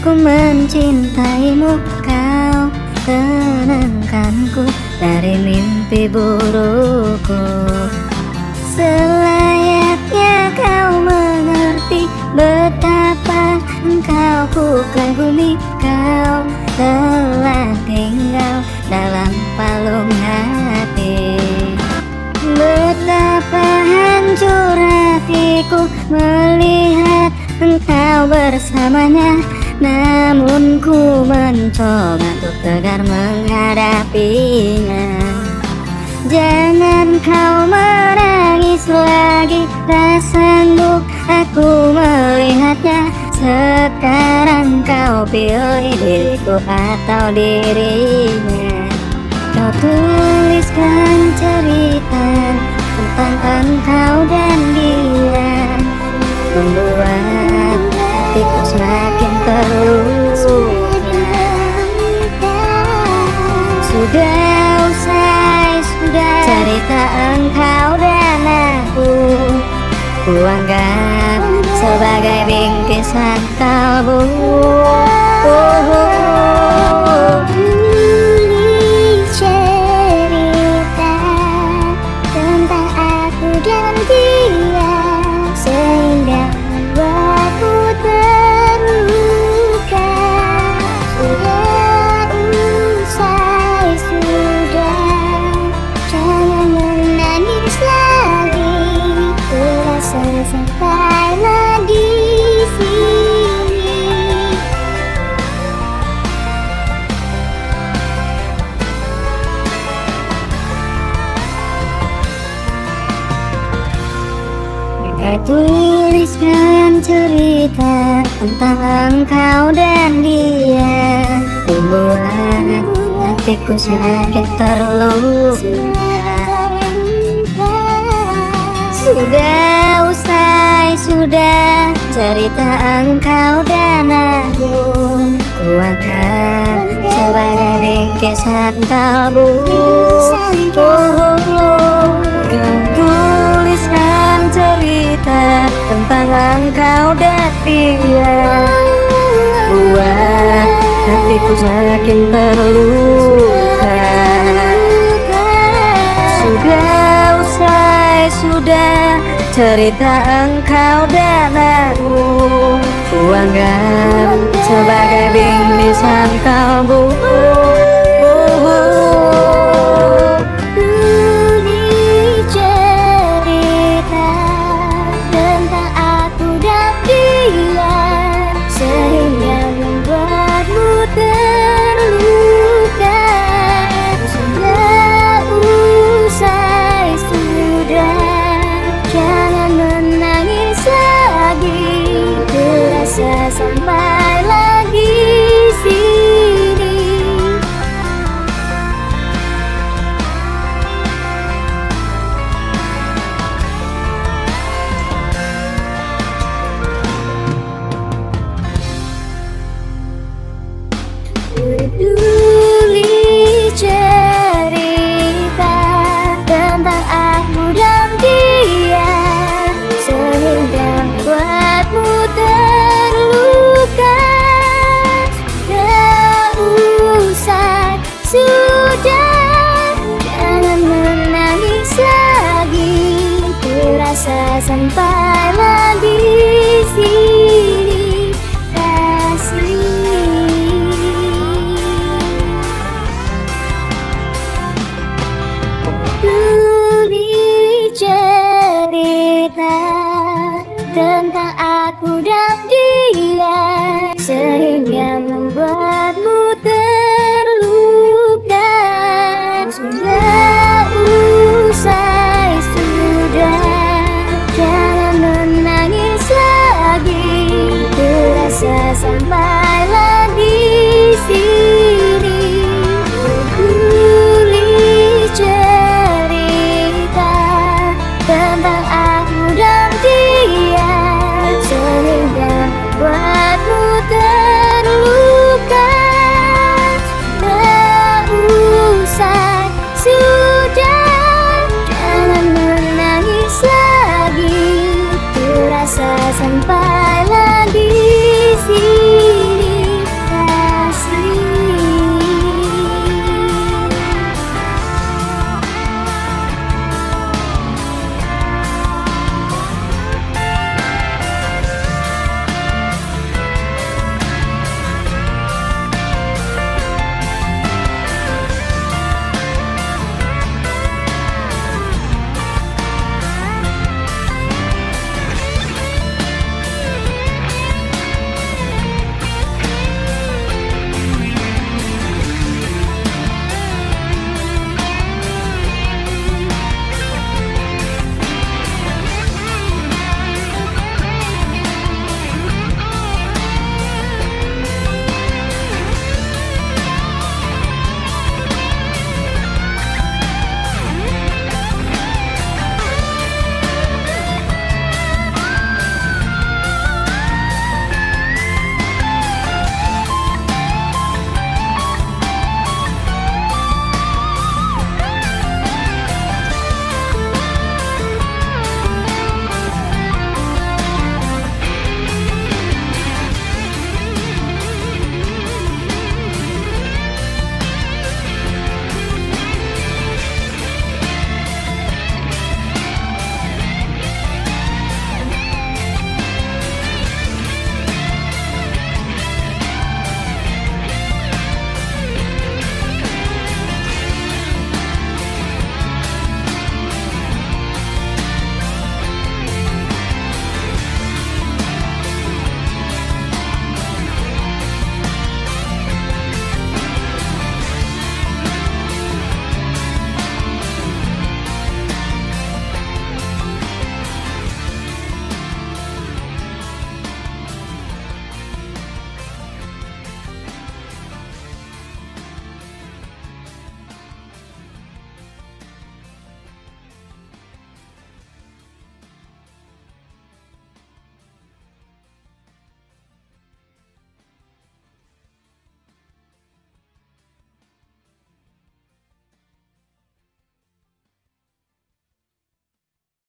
Ku mencintaimu kau Tenangkanku dari mimpi burukku. Selayaknya kau mengerti Betapa engkau ku kagumi Kau telah tinggal dalam palung hati. Betapa hancur hatiku melihat engkau bersamanya namun ku mencoba untuk tegar menghadapinya. Jangan kau menangis lagi Tak sanggup aku melihatnya. Sekarang kau pilih diriku atau dirinya. Kau tuliskan cerita tentang engkau dan dia. Membuat hatiku semakin terluka Sudah usai, sudah. Cerita engkau dan aku Ku anggap sebagai bingkisan kalbu tuliskan cerita tentang engkau dan dia. Membuat hatiku semakin terluka. Sudah usai, sudah cerita engkau dan aku. Ku akan sebagai bingkisan kalbu oh, oh, oh. Engkau dan dia Buat hatiku semakin terluka. Sudah usai, sudah cerita engkau dan aku. Ku anggap sebagai bingkisan kalbu tentang aku dan dia. Sehingga membuatmu terluka. Sudah usai sudah. Jangan menangis lagi. Terasa sampai 三班